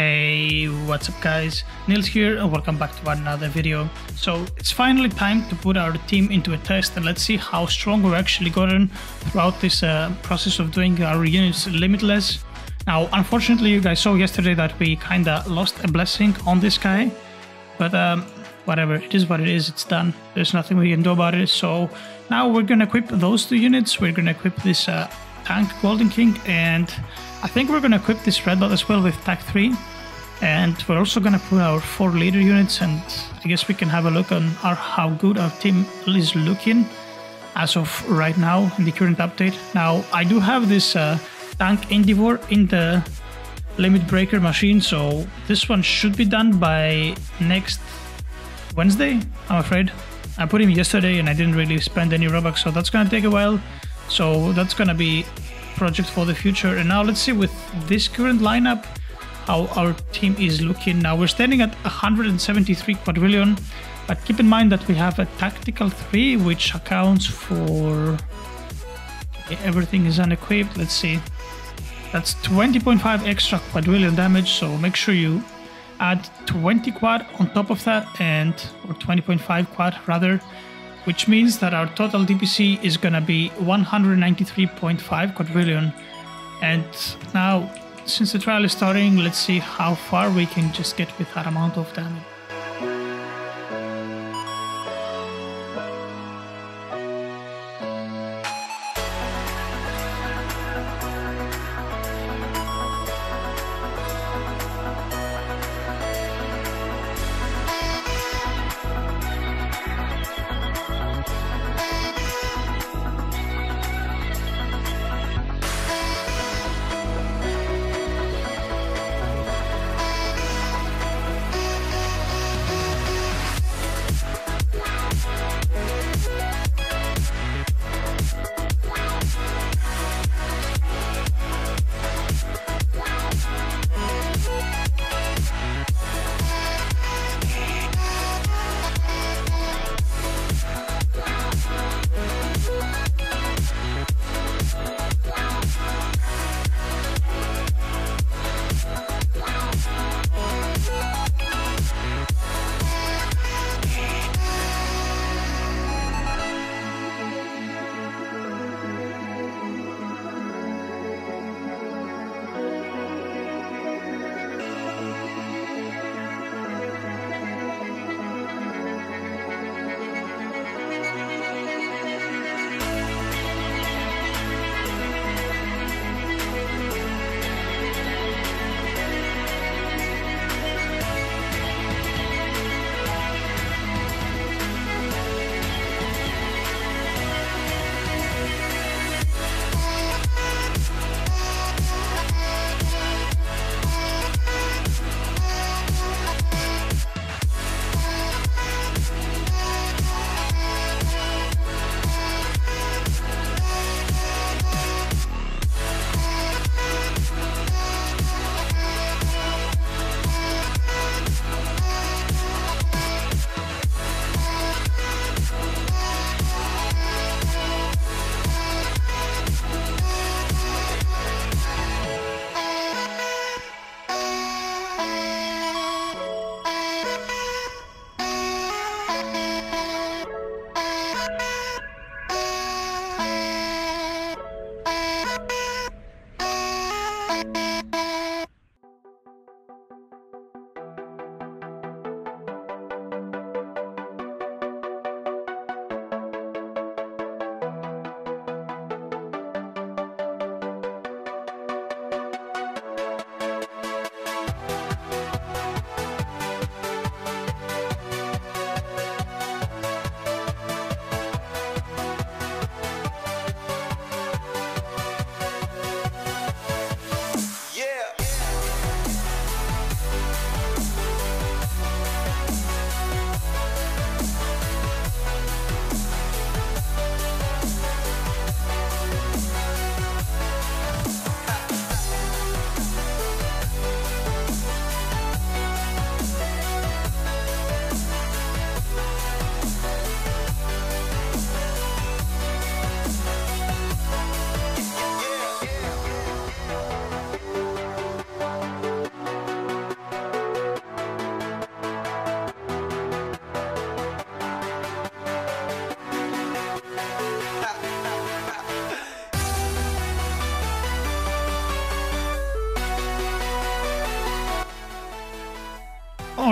Hey, what's up guys? Nils here and welcome back to another video. So it's finally time to put our team into a test and let's see how strong we've actually gotten throughout this uh, process of doing our units limitless. Now unfortunately you guys saw yesterday that we kinda lost a blessing on this guy, but um, whatever, it is what it is, it's done. There's nothing we can do about it. So now we're gonna equip those two units, we're gonna equip this uh, tank Golden King and I think we're gonna equip this red dot as well with TAC 3 and we're also gonna put our four leader units and I guess we can have a look on our, how good our team is looking as of right now in the current update. Now I do have this uh, tank Endeavor in the limit breaker machine so this one should be done by next Wednesday I'm afraid. I put him yesterday and I didn't really spend any Robux so that's gonna take a while so that's gonna be project for the future. And now let's see with this current lineup how our team is looking. Now we're standing at 173 quadrillion, but keep in mind that we have a tactical 3 which accounts for okay, everything is unequipped. Let's see. That's 20.5 extra quadrillion damage, so make sure you add 20 quad on top of that and or 20.5 quad rather which means that our total DPC is gonna be 193.5 quadrillion. And now, since the trial is starting, let's see how far we can just get with that amount of damage.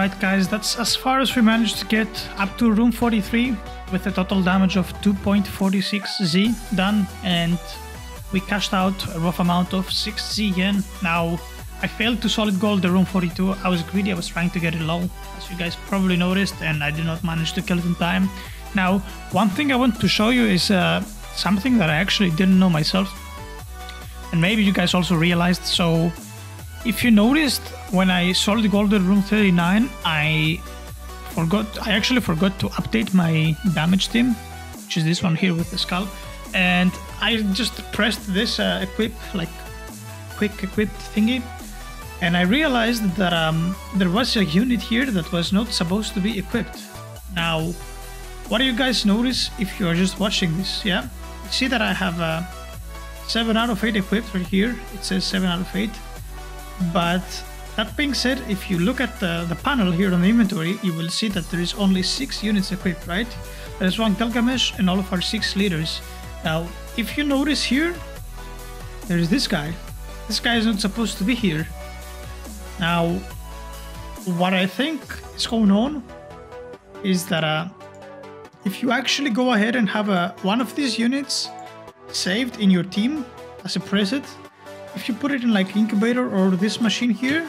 Alright guys, that's as far as we managed to get up to room 43 with a total damage of 2.46Z done and we cashed out a rough amount of 6Z yen. Now I failed to solid gold the room 42, I was greedy, I was trying to get it low as you guys probably noticed and I did not manage to kill it in time. Now one thing I want to show you is uh, something that I actually didn't know myself and maybe you guys also realized so if you noticed when I solid Golden room 39 I forgot I actually forgot to update my damage team which is this one here with the skull. And I just pressed this uh, equip like quick equip thingy. And I realized that um, there was a unit here that was not supposed to be equipped. Now what do you guys notice if you are just watching this? Yeah? See that I have a 7 out of 8 equipped right here. It says 7 out of 8 but that being said, if you look at the, the panel here on the inventory, you will see that there is only 6 units equipped, right? There is one Gilgamesh and all of our 6 leaders. Now, if you notice here, there's this guy. This guy is not supposed to be here. Now, what I think is going on is that uh, if you actually go ahead and have a, one of these units saved in your team as a preset, if you put it in like incubator or this machine here,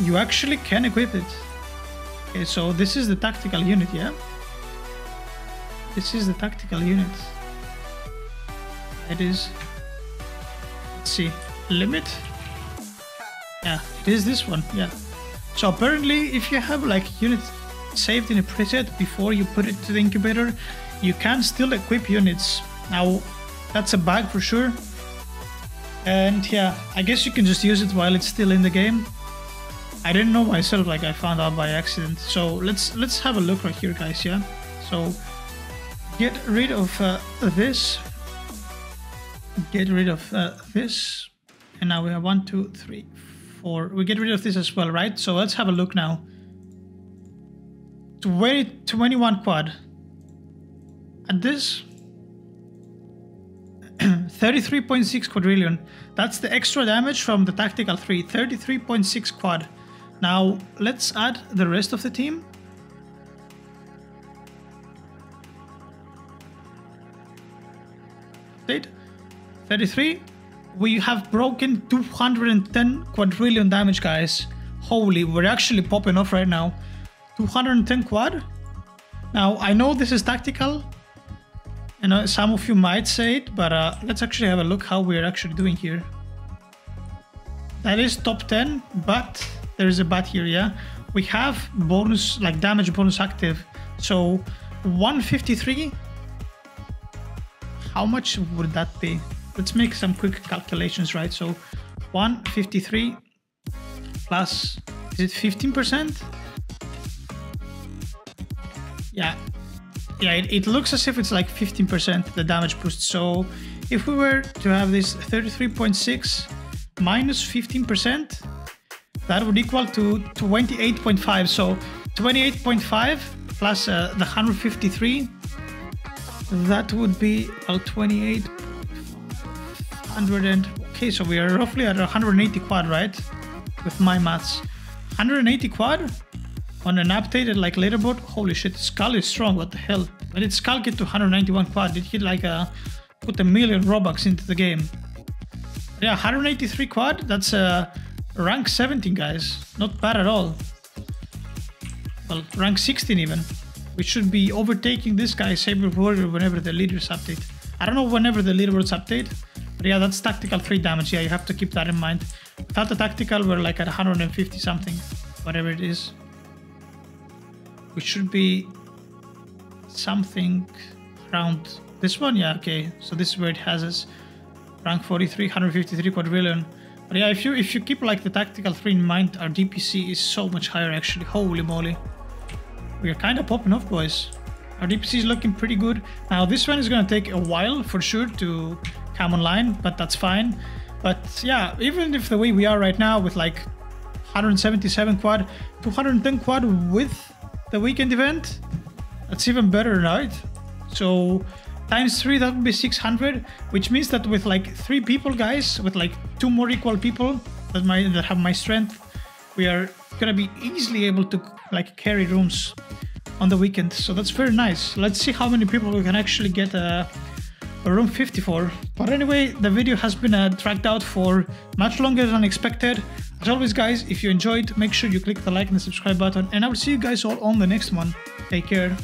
you actually can equip it. Okay, so this is the tactical unit, yeah? This is the tactical unit. It is, let's see, limit? Yeah, it is this one, yeah. So apparently if you have like units saved in a preset before you put it to the incubator, you can still equip units. Now, that's a bug for sure. And yeah, I guess you can just use it while it's still in the game. I didn't know myself, like I found out by accident. So let's let's have a look right here, guys. Yeah. So get rid of uh, this. Get rid of uh, this, and now we have one, two, three, four. We get rid of this as well, right? So let's have a look now. 20, 21 quad. At this 33.6 quadrillion. That's the extra damage from the tactical 3. 33.6 quad. Now, let's add the rest of the team. Date 33. We have broken 210 quadrillion damage, guys. Holy, we're actually popping off right now. 210 quad. Now, I know this is tactical. And uh, some of you might say it, but uh, let's actually have a look how we're actually doing here. That is top 10, but there is a but here, yeah? We have bonus, like damage bonus active. So 153, how much would that be? Let's make some quick calculations, right? So 153 plus, is it 15%? Yeah, yeah, it, it, looks as if it's like 15% the damage boost. So if we were to have this 33.6 minus 15%, that would equal to 28.5. So 28.5 plus uh, the 153, that would be well 28. 100 and okay, so we are roughly at 180 quad, right? With my maths, 180 quad on an updated like leaderboard. Holy shit, Skull is strong. What the hell? When did Skull get to 191 quad? Did he like uh, put a million robux into the game? Yeah, 183 quad. That's uh, rank 17, guys. Not bad at all. Well, rank 16 even. We should be overtaking this guy, Saber Warrior, whenever the leaders update. I don't know whenever the leaderboards update, but yeah, that's tactical 3 damage. Yeah, you have to keep that in mind. Without the tactical, we're like at 150 something, whatever it is which should be something around this one. Yeah, okay. So this is where it has us. Rank 43, 153 quadrillion. But yeah, if you if you keep like the tactical 3 in mind, our DPC is so much higher actually. Holy moly. We are kind of popping off, boys. Our DPC is looking pretty good. Now this one is going to take a while for sure to come online, but that's fine. But yeah, even if the way we are right now with like 177 quad, 210 quad with the weekend event. That's even better, right? So times three, that would be 600, which means that with like three people, guys, with like two more equal people that that have my strength, we are gonna be easily able to like carry rooms on the weekend. So that's very nice. Let's see how many people we can actually get a room 54. But anyway, the video has been uh, dragged out for much longer than expected. As always, guys, if you enjoyed, make sure you click the like and the subscribe button. And I will see you guys all on the next one. Take care.